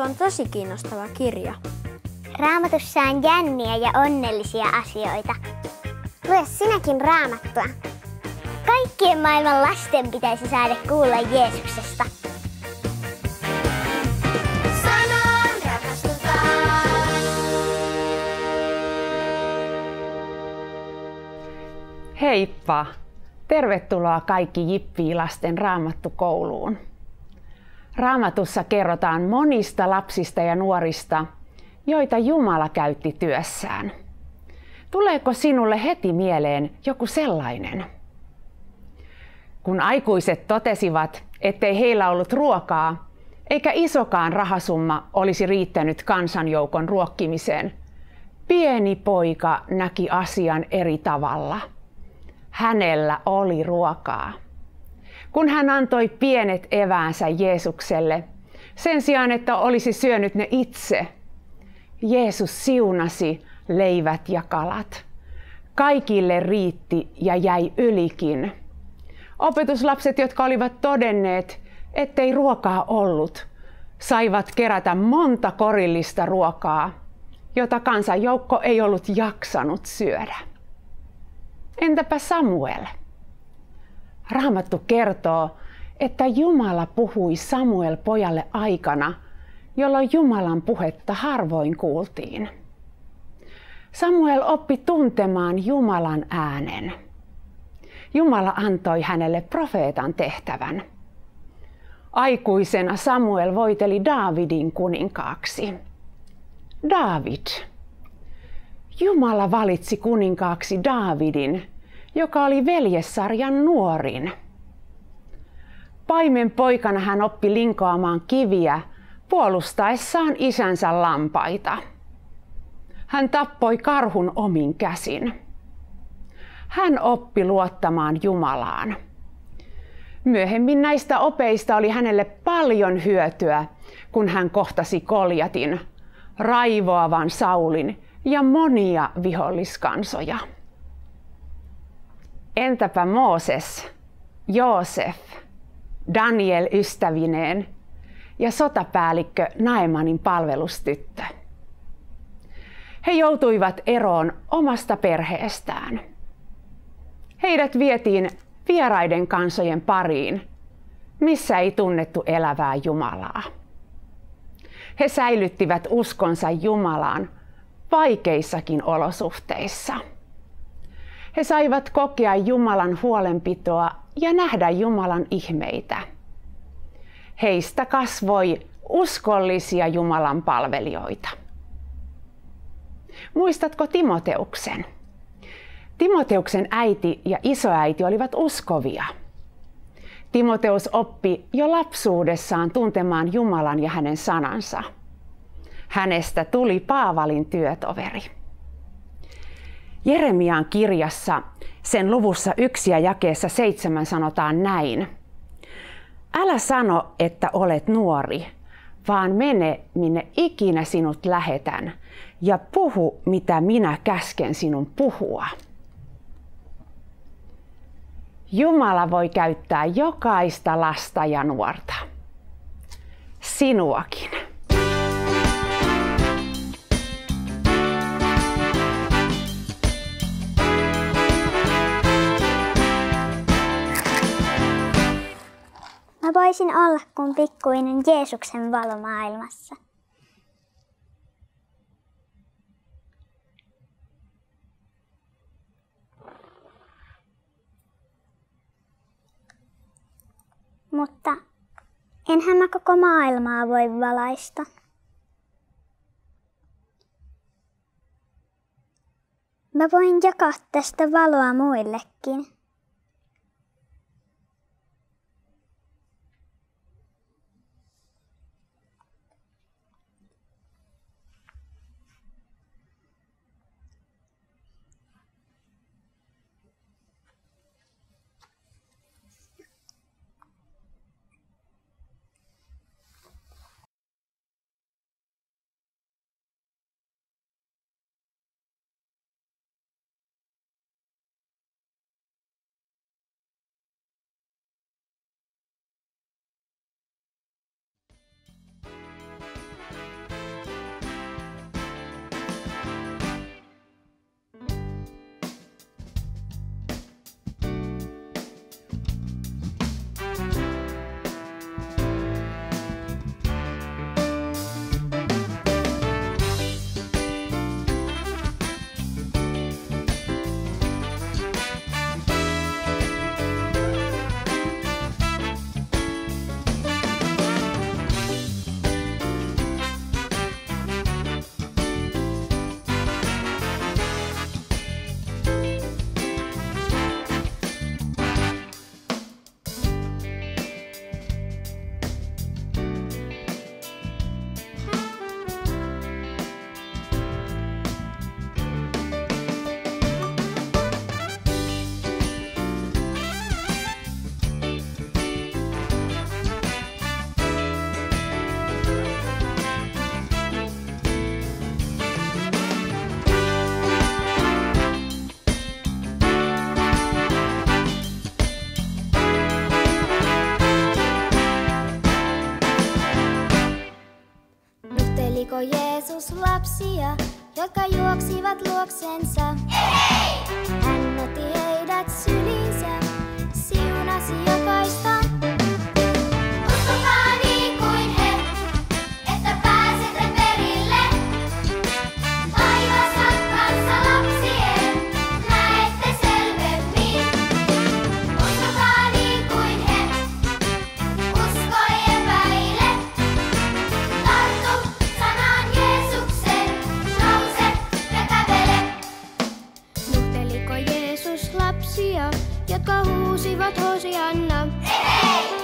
Raamattu on tosi kiinnostava kirja. Raamatussa on jänniä ja onnellisia asioita. Lue sinäkin raamattua. Kaikkien maailman lasten pitäisi saada kuulla Jeesuksesta. Heippa! Tervetuloa kaikki Jippi-lasten raamattukouluun. Raamatussa kerrotaan monista lapsista ja nuorista, joita Jumala käytti työssään. Tuleeko sinulle heti mieleen joku sellainen? Kun aikuiset totesivat, ettei heillä ollut ruokaa, eikä isokaan rahasumma olisi riittänyt kansanjoukon ruokkimiseen, pieni poika näki asian eri tavalla. Hänellä oli ruokaa. Kun hän antoi pienet eväänsä Jeesukselle, sen sijaan että olisi syönyt ne itse, Jeesus siunasi leivät ja kalat. Kaikille riitti ja jäi ylikin. Opetuslapset, jotka olivat todenneet, ettei ruokaa ollut, saivat kerätä monta korillista ruokaa, jota kansanjoukko ei ollut jaksanut syödä. Entäpä Samuel? Raamattu kertoo, että Jumala puhui Samuel pojalle aikana, jolloin Jumalan puhetta harvoin kuultiin. Samuel oppi tuntemaan Jumalan äänen. Jumala antoi hänelle profeetan tehtävän. Aikuisena Samuel voiteli Daavidin kuninkaaksi. David. Jumala valitsi kuninkaaksi Daavidin, joka oli veljessarjan nuorin. Paimen poikana hän oppi linkoamaan kiviä puolustaessaan isänsä lampaita. Hän tappoi karhun omin käsin. Hän oppi luottamaan Jumalaan. Myöhemmin näistä opeista oli hänelle paljon hyötyä, kun hän kohtasi Koljatin, raivoavan Saulin ja monia viholliskansoja. Entäpä Mooses, Joosef, Daniel ystävineen ja sotapäällikkö Naemanin palvelustyttö? He joutuivat eroon omasta perheestään. Heidät vietiin vieraiden kansojen pariin, missä ei tunnettu elävää Jumalaa. He säilyttivät uskonsa Jumalaan vaikeissakin olosuhteissa. He saivat kokea Jumalan huolenpitoa ja nähdä Jumalan ihmeitä. Heistä kasvoi uskollisia Jumalan palvelijoita. Muistatko Timoteuksen? Timoteuksen äiti ja isoäiti olivat uskovia. Timoteus oppi jo lapsuudessaan tuntemaan Jumalan ja hänen sanansa. Hänestä tuli Paavalin työtoveri. Jeremiaan kirjassa sen luvussa yksi ja jakeessa seitsemän sanotaan näin. Älä sano, että olet nuori, vaan mene minne ikinä sinut lähetän ja puhu, mitä minä käsken sinun puhua. Jumala voi käyttää jokaista lasta ja nuorta. Sinuakin. Voisin olla kuin pikkuinen Jeesuksen valo maailmassa. Mutta enhän mä koko maailmaa voi valaista. Mä voin jakaa tästä valoa muillekin. jotka juoksivat luoksensa. Hän otti heidät syliinsä, siunasi jokaista jotka huusivat Hosianna. Hei!